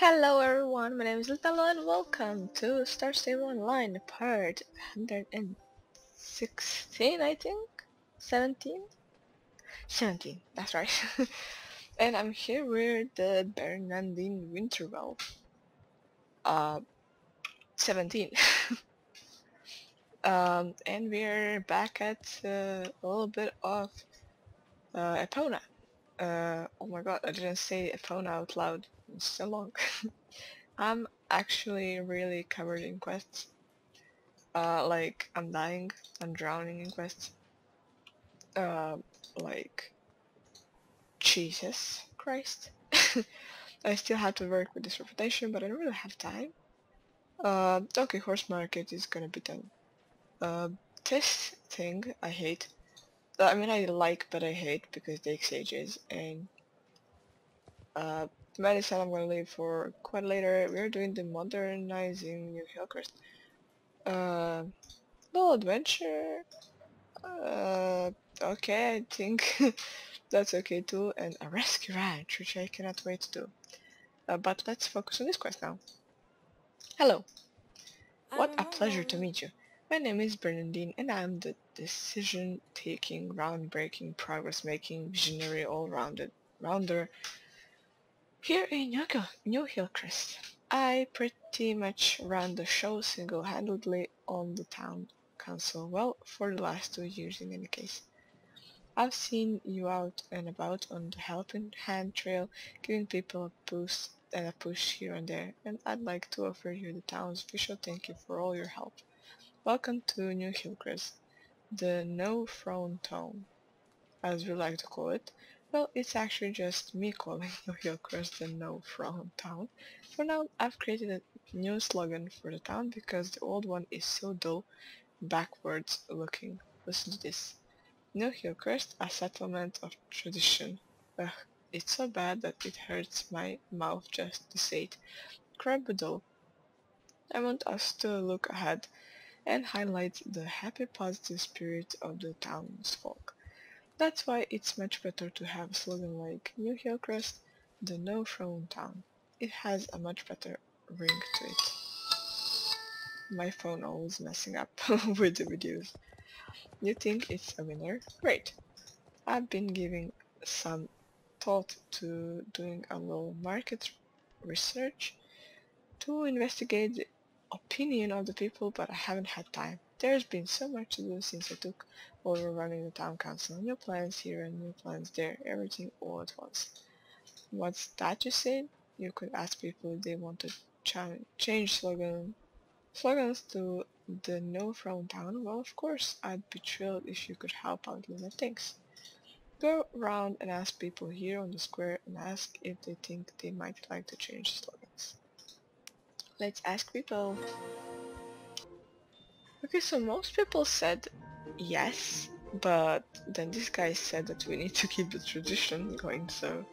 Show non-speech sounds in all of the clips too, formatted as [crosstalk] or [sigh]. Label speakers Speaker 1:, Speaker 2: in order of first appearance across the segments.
Speaker 1: Hello everyone, my name is Little and welcome to Star Stable Online part 116 I think? 17? 17, that's right. [laughs] and I'm here with the Bernadine Winterwell. Uh, 17. [laughs] um, and we're back at uh, a little bit of uh, Epona. Uh, oh my god, I didn't say Epona out loud so long. [laughs] I'm actually really covered in quests. Uh, like, I'm dying, I'm drowning in quests. Uh, like, Jesus Christ. [laughs] I still have to work with this reputation, but I don't really have time. Uh, okay, horse market is gonna be done. Uh, this thing I hate. I mean, I like, but I hate because they takes ages, and uh, medicine I'm gonna leave for quite later. We're doing the modernizing New Hillcrest. Uh, little adventure. Uh, okay, I think [laughs] that's okay too. And a rescue ranch, which I cannot wait to do. Uh, but let's focus on this quest now. Hello. What a pleasure to meet you. My name is Bernadine and I'm the decision-taking, groundbreaking, progress-making, visionary, all-rounded rounder here in New Hillcrest, I pretty much ran the show single-handedly on the town council, well, for the last two years in any case. I've seen you out and about on the helping hand trail, giving people a boost and a push here and there, and I'd like to offer you the town's official thank you for all your help. Welcome to New Hillcrest, the no frown town, as we like to call it, well, it's actually just me calling New Hillcrest the no frown town. For now, I've created a new slogan for the town because the old one is so dull, backwards looking. Listen to this. New Hillcrest, a settlement of tradition. Ugh, it's so bad that it hurts my mouth just to say it. Crabadole. I want us to look ahead and highlight the happy positive spirit of the town's folk. That's why it's much better to have a slogan like New Hillcrest, the no frown town. It has a much better ring to it. My phone always messing up [laughs] with the videos. You think it's a winner? Great. I've been giving some thought to doing a little market research to investigate the opinion of the people, but I haven't had time. There's been so much to do since I took over running the town council. New plans here and new plans there, everything all at once. What's that you said? You could ask people if they want to ch change slogan slogans to the no frown town. Well, of course, I'd be thrilled if you could help out with the things. Go around and ask people here on the square and ask if they think they might like to change slogans. Let's ask people. Okay, so most people said yes, but then this guy said that we need to keep the tradition going, so...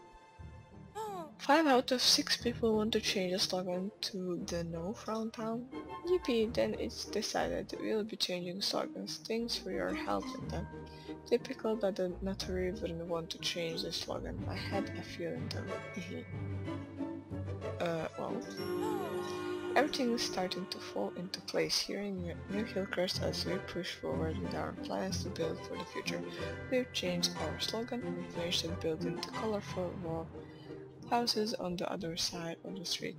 Speaker 1: Five out of six people want to change the slogan to the no frown town. Yippee, then it's decided we'll be changing slogans. Thanks for your help with that. Typical that the notary wouldn't want to change the slogan. I had a feeling though. uh, well... Everything is starting to fall into place here in New Hillcrest as we push forward with our plans to build for the future. We've changed our slogan and finished building the colorful wall houses on the other side of the street.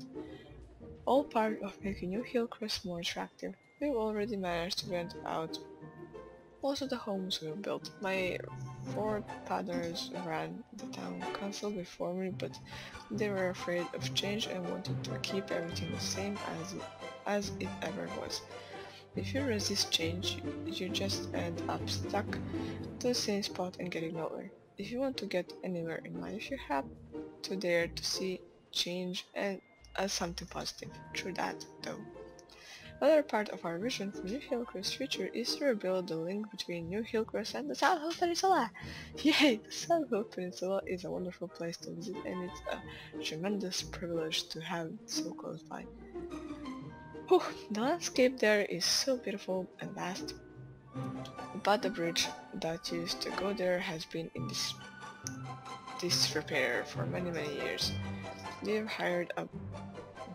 Speaker 1: All part of making New Hillcrest more attractive. We've already managed to rent out most of the homes we have built. My forefathers ran the town council before me, but they were afraid of change and wanted to keep everything the same as it, as it ever was. If you resist change, you just end up stuck to the same spot and getting nowhere. If you want to get anywhere in life, you have to dare to see change and as something positive. True that, though. Another part of our vision for New Hillcrest's future is to rebuild the link between New Hillcrest and the South Hoof Peninsula. Yay! The South Hoof Peninsula is a wonderful place to visit and it's a tremendous privilege to have it so close by. Whew, the landscape there is so beautiful and vast, but the bridge that used to go there has been in this disrepair for many many years. They've hired a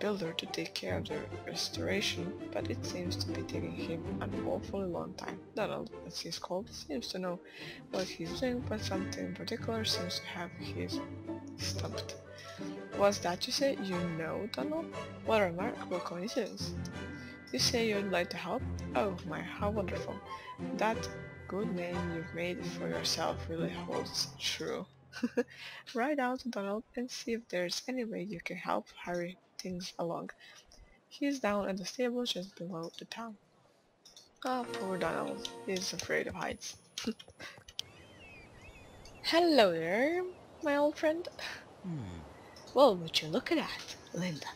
Speaker 1: builder to take care of the restoration, but it seems to be taking him an awfully long time. Donald, as he's called, seems to know what he's doing, but something in particular seems to have his stumped. What's that you say? You know, Donald? What a remarkable coincidence. You say you'd like to help? Oh my, how wonderful. That good name you've made for yourself really holds true. [laughs] Ride out to Donald and see if there's any way you can help hurry things along. He's down at the stable just below the town. Ah, poor Donald. He's afraid of heights. [laughs] Hello there, my old friend.
Speaker 2: Hmm.
Speaker 1: Well, would you look at that, Linda?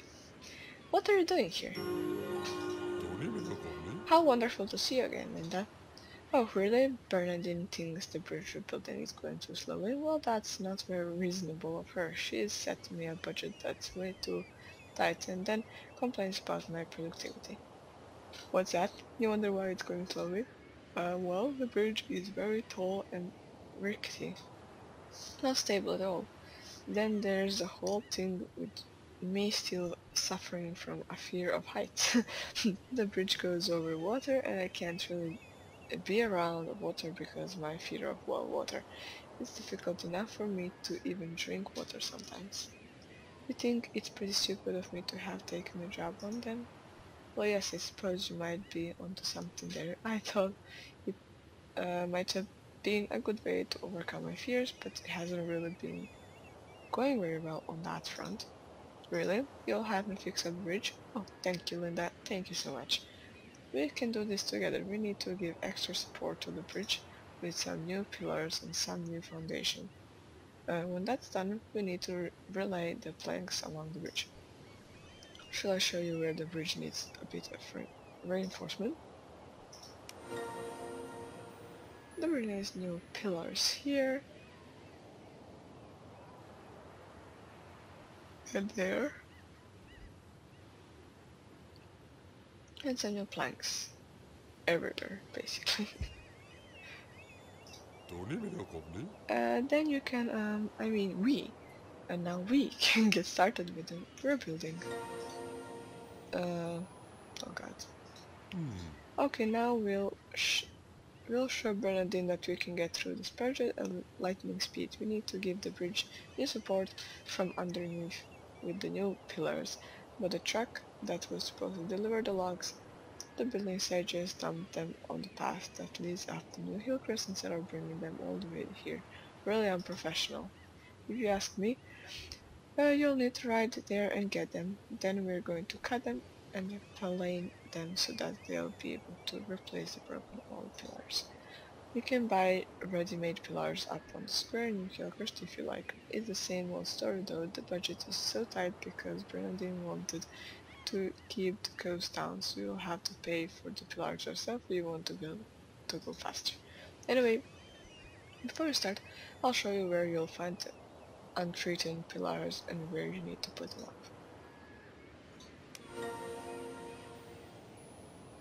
Speaker 1: What are you doing here?
Speaker 2: Don't even look at me.
Speaker 1: How wonderful to see you again, Linda. Oh, really? Bernadine thinks the bridge rebuilding is going too slowly? Well, that's not very reasonable of her. She's set me a budget that's way too tight and then complains about my productivity. What's that? You wonder why it's going slowly? Uh, well, the bridge is very tall and rickety. Not stable at all. Then there's the whole thing with me still suffering from a fear of heights. [laughs] the bridge goes over water and I can't really be around water because my fear of well water. It's difficult enough for me to even drink water sometimes. You think it's pretty stupid of me to have taken a job on them? Well yes, I suppose you might be onto something there. [laughs] I thought it uh, might have been a good way to overcome my fears, but it hasn't really been going very well on that front. Really? You'll have me fix a bridge? Oh, thank you Linda, thank you so much. We can do this together. We need to give extra support to the bridge with some new pillars and some new foundation. Uh, when that's done, we need to re relay the planks along the bridge. Shall I show you where the bridge needs a bit of re reinforcement? The bridge needs new pillars here. And there. and some new planks everywhere basically [laughs]
Speaker 2: Don't even look at me.
Speaker 1: Uh, then you can um, I mean we and now we [laughs] can get started with the rebuilding uh, oh god.
Speaker 2: Hmm.
Speaker 1: okay now we'll sh we'll show Bernadine that we can get through this project at lightning speed. We need to give the bridge new support from underneath with the new pillars. But the truck that was supposed to deliver the logs, the building just dumped them on the path that leads up to New Hillcrest instead of bringing them all the way here. Really unprofessional. If you ask me, uh, you'll need to ride there and get them. Then we're going to cut them and plane them so that they'll be able to replace the broken old pillars. You can buy ready-made pillars up on the square in Hillcrest if you like. It's the same old story though, the budget is so tight because Bernadine wanted to keep the coast down so you'll have to pay for the pillars yourself if you want to go, to go faster. Anyway, before we start, I'll show you where you'll find the untreated pillars and where you need to put them up.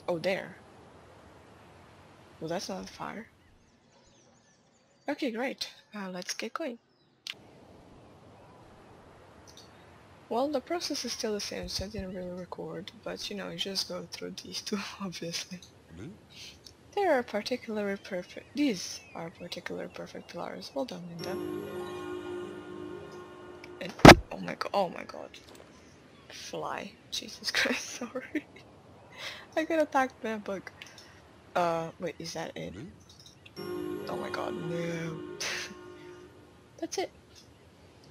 Speaker 1: Oh, there. Well, that's not far. Okay, great. Uh, let's get going. Well, the process is still the same, so I didn't really record, but you know, you just go through these two, [laughs] obviously.
Speaker 2: Me?
Speaker 1: They are particularly perfect. These are particularly perfect pillars. Well done, Linda. And oh my god, oh my god. Fly. Jesus [laughs] Christ, sorry. I got attacked by a bug. Uh, wait, is that it?
Speaker 2: Me?
Speaker 1: Oh my god, no. [laughs] That's it.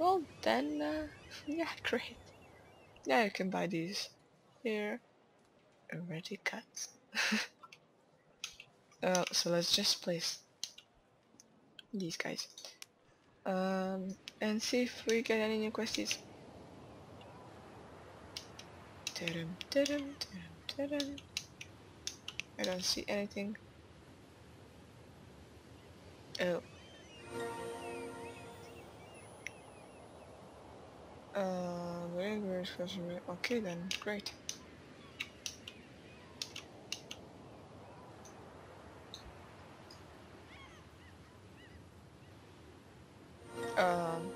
Speaker 1: Well, then, uh, [laughs] yeah, great. Yeah, you can buy these here. Already cut. [laughs] uh, so let's just place these guys. Um, and see if we get any new questies. I don't see anything. Oh. Uh, very, very special. Okay then, great. Um.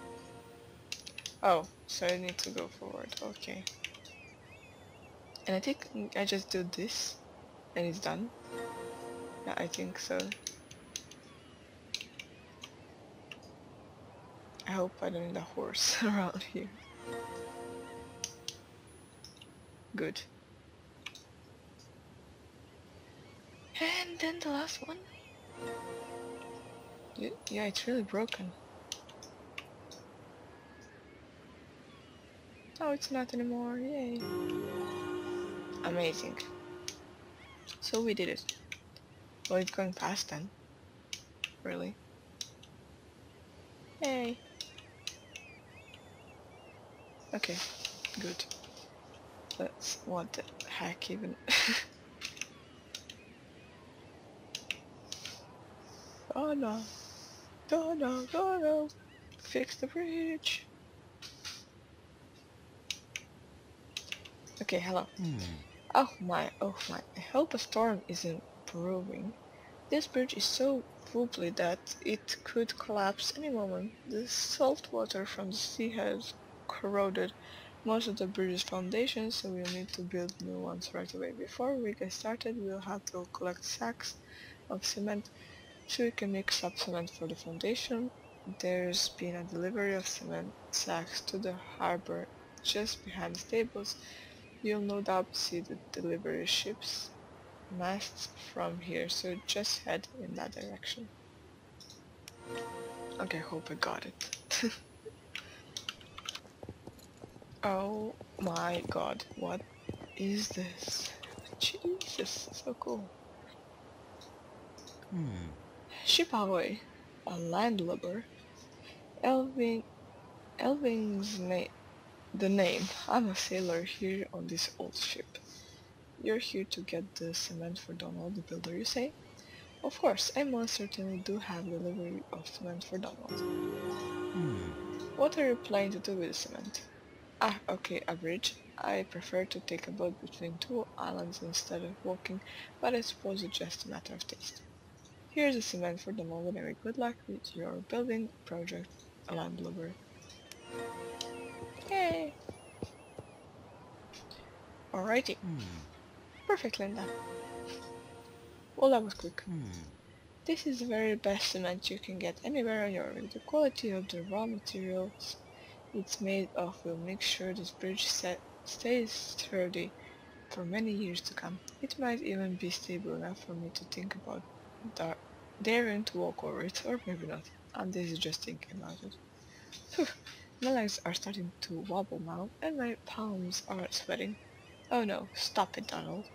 Speaker 1: Oh, so I need to go forward. Okay. And I think I just do this and it's done. Yeah, I think so. I hope I don't need a horse [laughs] around here. Good. And then the last one. Yeah, it's really broken. Oh, it's not anymore, yay. Amazing. So we did it. Well, it's going past then. Really. Yay. Okay, good. That's what the heck even. [laughs] oh no. Oh no, oh no. Fix the bridge. Okay, hello.
Speaker 2: Hmm.
Speaker 1: Oh my, oh my. I hope a storm isn't brewing. This bridge is so wobbly that it could collapse any moment. The salt water from the sea has corroded most of the bridge's foundations, so we'll need to build new ones right away. Before we get started, we'll have to collect sacks of cement so we can mix up cement for the foundation. There's been a delivery of cement sacks to the harbor just behind the stables. You'll no doubt see the delivery ships masts from here, so just head in that direction. Okay, hope I got it. [laughs] oh my god, what is this? Jesus, so cool.
Speaker 2: Hmm.
Speaker 1: Ship ahoy, a landlubber. Elving, Elving's name, the name. I'm a sailor here on this old ship. You're here to get the cement for Donald the builder, you say? Of course, I most certainly do have delivery of cement for Donald.
Speaker 2: Hmm.
Speaker 1: What are you planning to do with the cement? Ah, okay, a bridge. I prefer to take a boat between two islands instead of walking, but I suppose it's just a matter of taste. Here's a cement for Donald and Eric. Good luck with your building project, landlubber. Yay! Alrighty.
Speaker 2: Hmm.
Speaker 1: Perfect, Linda. Well, that was quick.
Speaker 2: Hmm.
Speaker 1: This is the very best cement you can get anywhere on Jorvik. The quality of the raw materials it's made of will make sure this bridge stays sturdy for many years to come. It might even be stable enough for me to think about dar- daring to walk over it, or maybe not. I'm dizzy just thinking about it. Phew, my legs are starting to wobble now, and my palms are sweating. Oh no, stop it, Donald.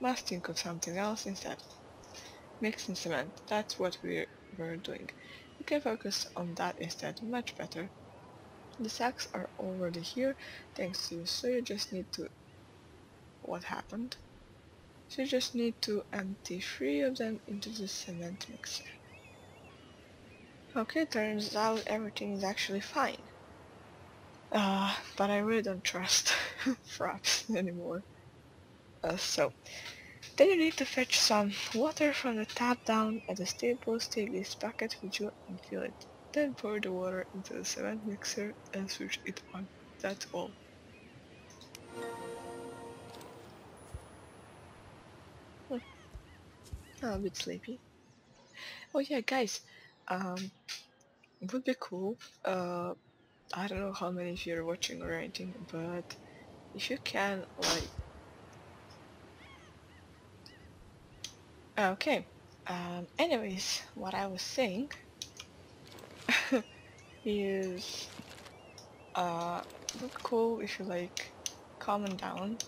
Speaker 1: Must think of something else instead. Mixing cement, that's what we're, we're doing. We can focus on that instead, much better. The sacks are already here, thanks to you, so you just need to... What happened? So you just need to empty three of them into the cement mixer. Okay, turns out everything is actually fine. Uh, but I really don't trust [laughs] Fraps anymore. Uh, so, then you need to fetch some water from the tap down at the stables, take this bucket with you and fill it. Then pour the water into the cement mixer and switch it on. That's all. Hmm. I'm a bit sleepy. Oh yeah, guys, um, it would be cool. Uh, I don't know how many of you are watching or anything, but if you can, like, Okay. Um, anyways, what I was saying is uh, be cool if you like comment down.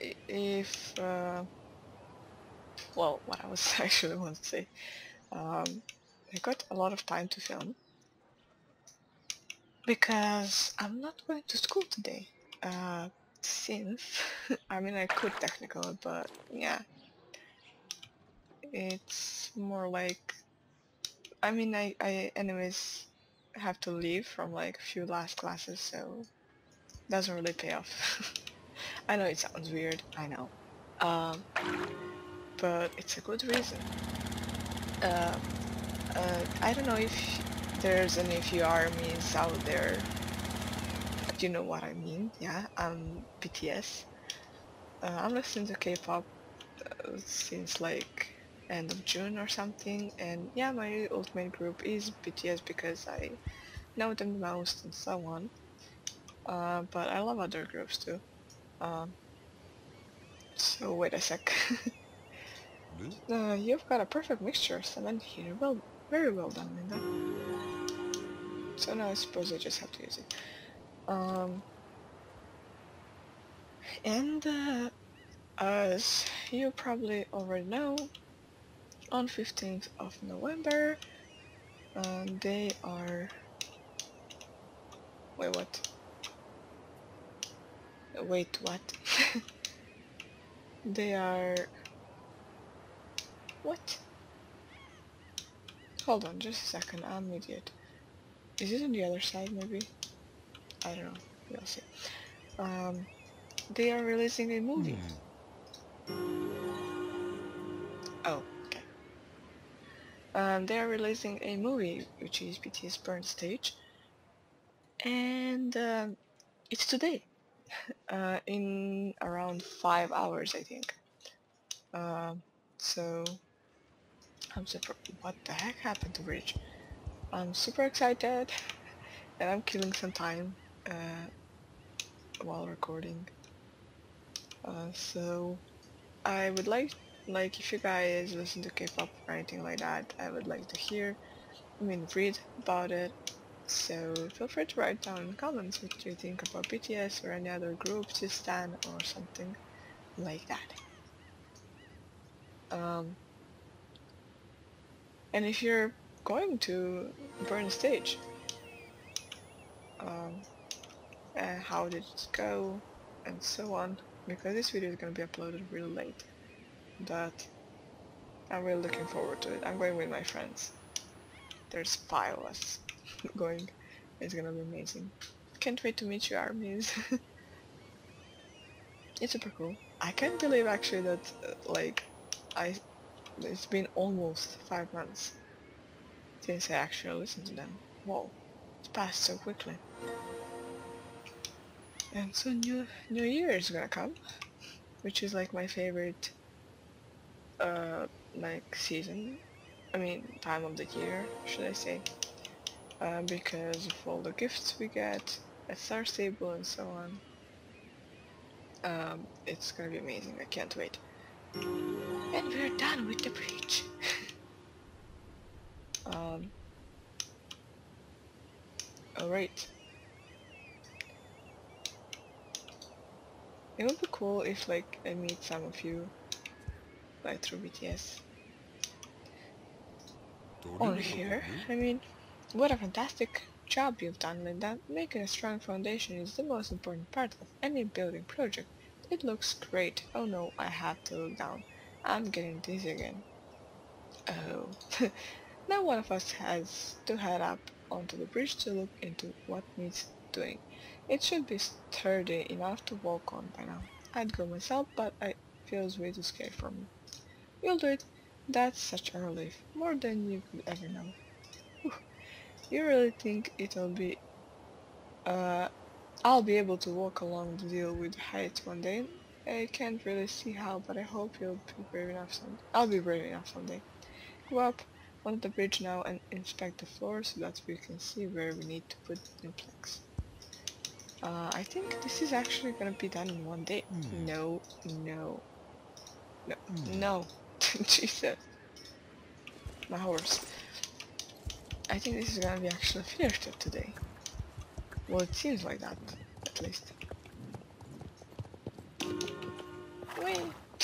Speaker 1: I- if uh, well what I was [laughs] actually want to say um, I got a lot of time to film because I'm not going to school today uh, since [laughs] I mean I could technically but yeah. It's more like I mean I, I anyways have to leave from like a few last classes so doesn't really pay off. [laughs] I know it sounds weird I know um, but it's a good reason. Uh, uh, I don't know if there's any few armies out there. You know what I mean, yeah, I'm BTS. Uh, I'm listening to K-pop uh, since like end of June or something, and yeah, my ultimate group is BTS because I know them the most and so on. Uh, but I love other groups too. Um, so wait a sec. [laughs] Uh, you've got a perfect mixture of cement here. Well, very well done, Linda. So now I suppose I just have to use it. Um, and uh, as you probably already know, on 15th of November, um, they are. Wait, what? Wait, what? [laughs] they are. What? Hold on, just a second, I'm an idiot. Is it on the other side, maybe? I don't know, we'll see. Um, they are releasing a movie.
Speaker 2: Hmm.
Speaker 1: Oh. Um, they are releasing a movie, which is BTS Burn Stage, and um, it's today, [laughs] uh, in around five hours, I think. Um, so, I'm super. What the heck happened to Rich? I'm super excited, [laughs] and I'm killing some time uh, while recording. Uh, so, I would like like if you guys listen to K-pop or anything like that, I would like to hear, I mean read about it. So feel free to write down in the comments what you think about BTS or any other groups you stand or something like that. Um, and if you're going to burn stage, um, how did it go, and so on, because this video is going to be uploaded really late but I'm really looking forward to it. I'm going with my friends. There's five of us [laughs] going. It's gonna be amazing. Can't wait to meet you armies. [laughs] it's super cool. I can't believe actually that uh, like I it's been almost five months since I actually listened to them. Whoa, it's passed so quickly. And so new New Year is gonna come, which is like my favorite uh, like season, I mean time of the year, should I say, uh, because of all the gifts we get at Star Stable and so on. Um, it's gonna be amazing, I can't wait. And we're done with the bridge. [laughs] um, Alright. It would be cool if like I meet some of you by through BTS. On here. I mean, what a fantastic job you've done, Linda. Making a strong foundation is the most important part of any building project. It looks great. Oh no, I have to look down. I'm getting dizzy again. Oh. [laughs] now one of us has to head up onto the bridge to look into what needs doing. It should be sturdy enough to walk on by now. I'd go myself, but I feels way too scary for me. You'll do it. That's such a relief. More than you could ever know. Whew. You really think it'll be... Uh, I'll be able to walk along the deal with heights one day? I can't really see how, but I hope you'll be brave enough someday. I'll be brave enough someday. Go up onto the bridge now and inspect the floor so that we can see where we need to put new planks. Uh, I think this is actually gonna be done in one day.
Speaker 2: Hmm.
Speaker 1: No, no, no,
Speaker 2: Hmm.
Speaker 1: no. [laughs] Jesus. My horse. I think this is gonna be actually finished today. Well, it seems like that, at least. Wait.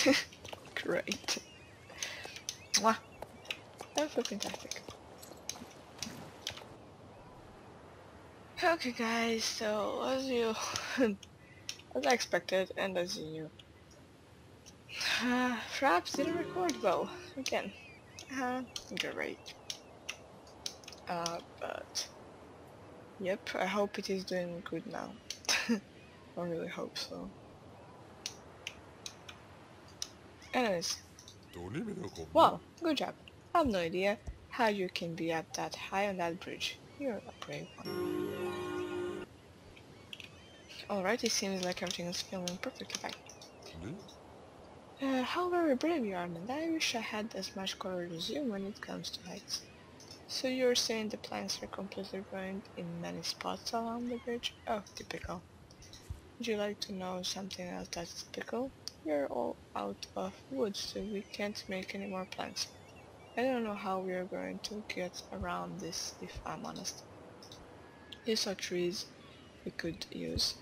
Speaker 1: [laughs] Great. Mwah. That was fantastic. Okay guys, so as you [laughs] as I expected and as you knew. Uh, Fraps didn't record well again. Uh, great. Uh, but yep, I hope it is doing good now. [laughs] I really hope so. Anyways,
Speaker 2: Don't even look at me.
Speaker 1: well, good job. I have no idea how you can be up that high on that bridge. You're a brave one. Alright, it seems like everything is feeling perfectly fine. Uh, how very brave you are, and I wish I had as much courage as you when it comes to heights. So you're saying the planks are completely ruined in many spots along the bridge? Oh, typical. Would you like to know something else that's typical? We're all out of wood, so we can't make any more planks. I don't know how we are going to get around this, if I'm honest. These are trees we could use,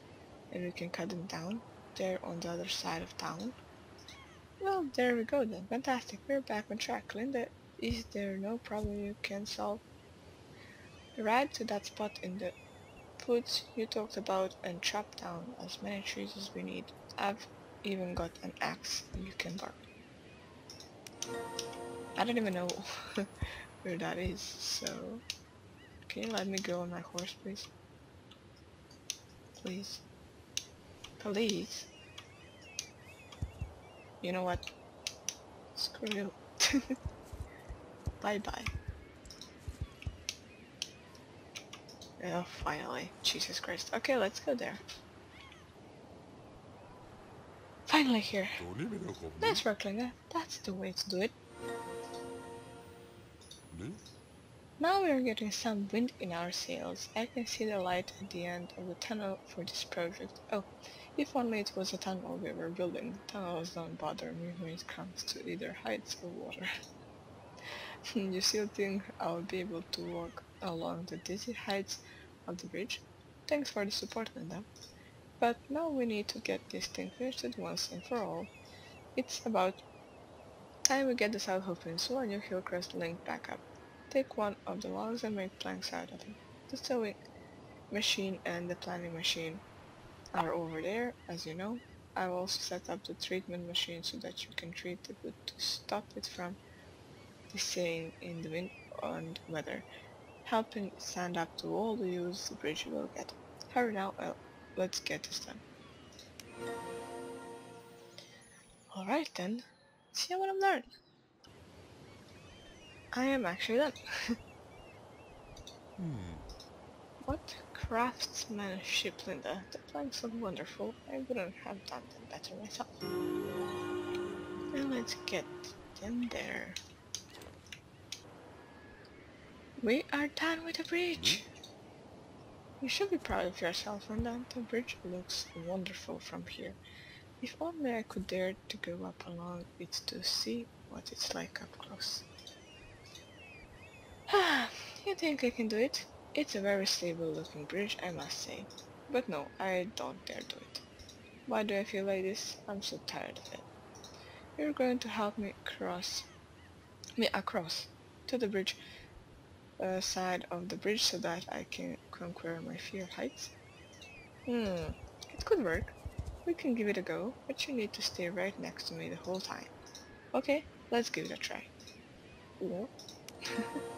Speaker 1: and we can cut them down. They're on the other side of town. Well, there we go then. Fantastic. We're back on track. Linda, is there no problem you can solve? Ride to that spot in the woods you talked about and chop down as many trees as we need. I've even got an axe you can borrow. I don't even know [laughs] where that is, so... Can you let me go on my horse, please? Please. Please. You know what? Screw you. [laughs] bye bye. Oh, finally. Jesus Christ. Okay, let's go there. Finally here. Nice Rocklinger. That's the way to do it. Now we are getting some wind in our sails. I can see the light at the end of the tunnel for this project. Oh, if only it was a tunnel we were building. Tunnels don't bother me when it comes to either heights or water. [laughs] you still think I'll be able to walk along the dizzy heights of the bridge? Thanks for the support, Linda. But now we need to get this thing finished once and for all. It's about time we get the South Hoof Peninsula and New Hillcrest linked back up. Take one of the logs and make planks out of it. The sewing machine and the planning machine are over there, as you know. I've also set up the treatment machine so that you can treat the wood to stop it from decaying in the wind and weather, helping stand up to all the use the bridge will get. Hurry now, well, let's get this done. Alright then, see what I'm learning. I am actually done. [laughs]
Speaker 2: Hmm.
Speaker 1: What craftsmanship, Linda. The planks look wonderful. I wouldn't have done them better myself. Now let's get them there. We are done with the bridge! Hmm? You should be proud of yourself, Linda. The bridge looks wonderful from here. If only I could dare to go up along it to see what it's like up close. [sighs] you think I can do it? It's a very stable looking bridge, I must say. But no, I don't dare do it. Why do I feel like this? I'm so tired of it. You're going to help me cross me across to the bridge uh, side of the bridge so that I can conquer my fear of heights. Hmm, it could work. We can give it a go, but you need to stay right next to me the whole time. Okay, let's give it a try. Ooh. [laughs]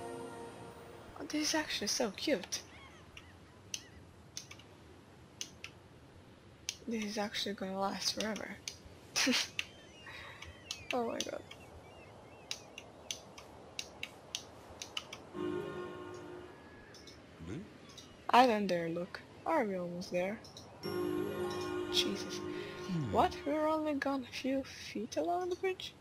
Speaker 1: This is actually so cute. This is actually gonna last forever. [laughs] oh my god.
Speaker 2: Ne?
Speaker 1: I don't dare look. Are we almost there? Jesus.
Speaker 2: Hmm.
Speaker 1: What? We're only gone a few feet along the bridge?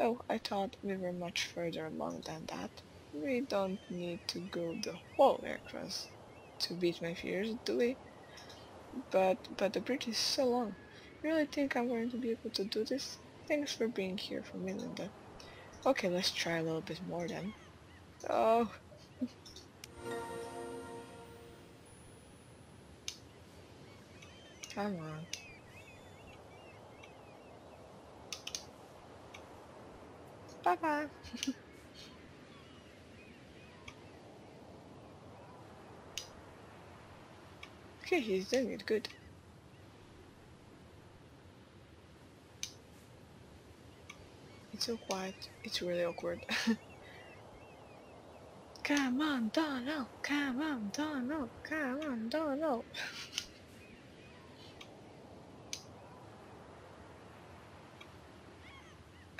Speaker 1: Oh, I thought we were much further along than that. We don't need to go the whole way across to beat my fears, do we? But but the bridge is so long. Really think I'm going to be able to do this? Thanks for being here for me, Linda. Okay, let's try a little bit more then. Oh. [laughs] Come on. Bye [laughs] okay, he's doing it good. It's so quiet. It's really awkward. [laughs] come on, Donald! Come on, Donald! Come on, Donald! [laughs]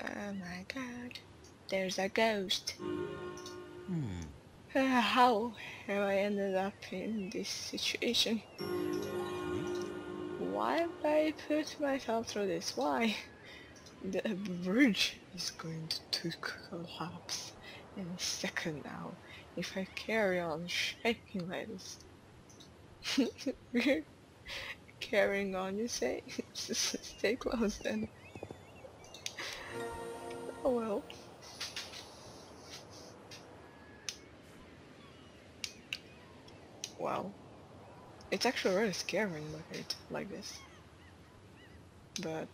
Speaker 1: oh my god. There's a ghost.
Speaker 2: Hmm.
Speaker 1: Uh, how have I ended up in this situation? Why have I put myself through this? Why? The bridge is going to collapse in a second now if I carry on shaking like this. We're [laughs] carrying on, you say? [laughs] Stay close then. Oh well. Wow. It's actually really scary look it like this. But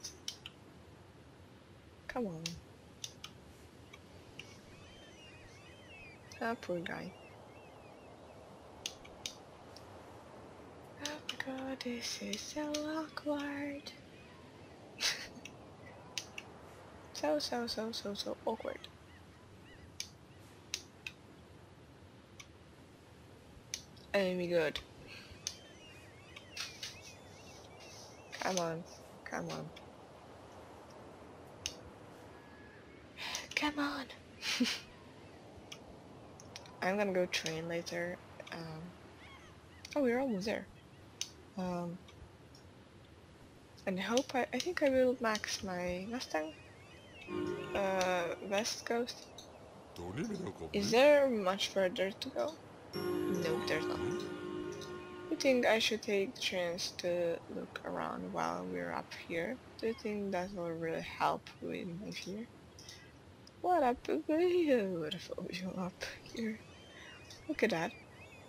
Speaker 1: come on. Ah, poor guy. Oh my god, this is so awkward. [laughs] so, so, so, so, so awkward. Enemy good. Come on, come on. Come on! [laughs] I'm gonna go train later. Um, oh, we're almost there. Um, and I hope I, I think I will max my Mustang. Uh, West Coast.
Speaker 2: Don't even look
Speaker 1: Is there much further to go? No, there's not. Think I should take the chance to look around while we're up here? Do you think that will really help with my fear? What a beautiful view up here. Look at that.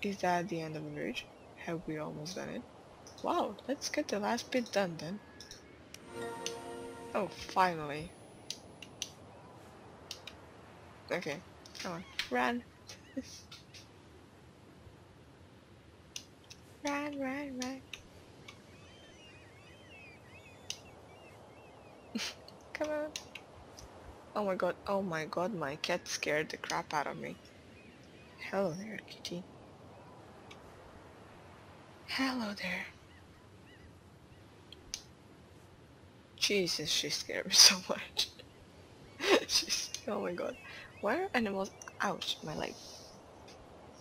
Speaker 1: Is that the end of the bridge? Have we almost done it? Wow, let's get the last bit done then. Oh, finally. Okay, come on, run. [laughs] run, run, run. come on. Oh my god, oh my god, my cat scared the crap out of me. Hello there, kitty. Hello there. Jesus, she scared me [laughs] so much. She's, oh my god. Why are animals, ouch, my leg,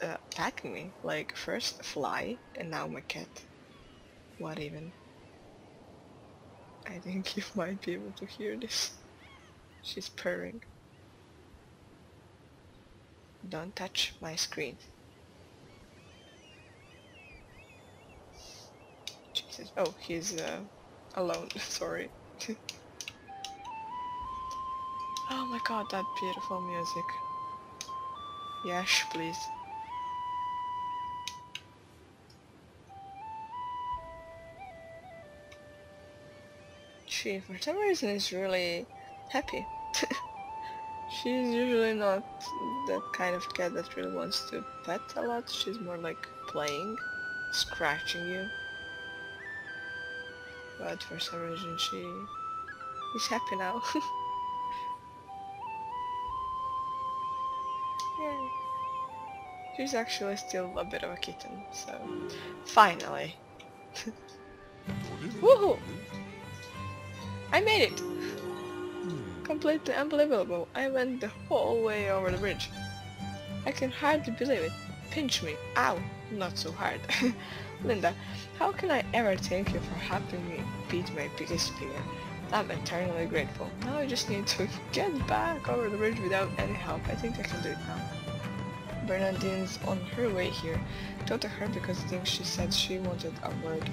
Speaker 1: attacking me? Like, first fly, and now my cat. What even? I think [laughs] you might be able to hear this. She's purring. Don't touch my screen. Jesus. Oh, he's uh, alone. [laughs] Sorry. [laughs] oh my god, that beautiful music. Yes, please. She, for some reason, is really happy. [laughs] She's usually not that kind of cat that really wants to pet a lot. She's more like playing, scratching you. But for some reason she is happy now. [laughs] Yay. She's actually still a bit of a kitten, so finally. [laughs] Woohoo! I made it! Completely unbelievable. I went the whole way over the bridge. I can hardly believe it. Pinch me. Ow. Not so hard. [laughs] Linda, how can I ever thank you for helping me beat my biggest fear? I'm eternally grateful. Now I just need to [laughs] get back over the bridge without any help. I think I can do it now. Bernadine's on her way here. Talk to her because I think she said she wanted a word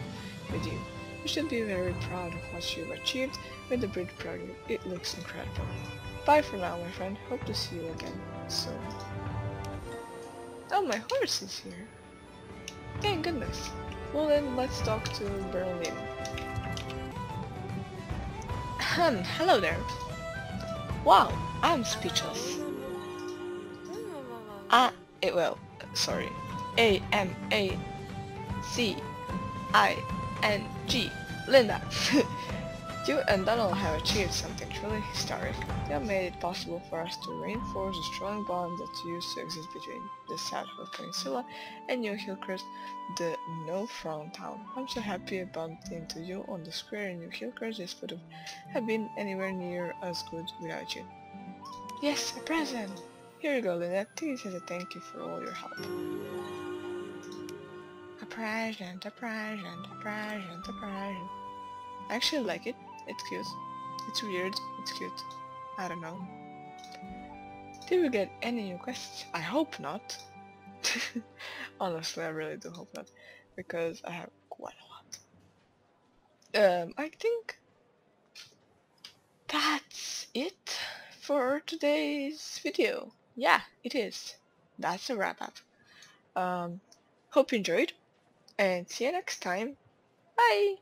Speaker 1: with you. You should be very proud of what you've achieved with the bridge project. It looks incredible. Bye for now, my friend. Hope to see you again soon. Oh, my horse is here. Thank goodness. Well then, let's talk to Berlin. Ahem, hello there. Wow, I'm speechless. Ah, it well, sorry. A M A C I N G Linda. you and Donald have achieved something truly historic. You have made it possible for us to reinforce the strong bond that used to exist between the South Shore Peninsula and New Hillcrest, the no frown town. I'm so happy bumped into you on the square in New Hillcrest. This would have been anywhere near as good without you. Yes, a present! Here you go, Linda. This is a thank you for all your help. A present, a present. I actually like it. It's cute. It's weird. It's cute. I don't know. Did we get any new quests? I hope not. [laughs] Honestly, I really do hope not. Because I have quite a lot. Um, I think that's it for today's video. Yeah, it is. That's a wrap up. Um, hope you enjoyed and see you next time. Bye!